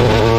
Oh.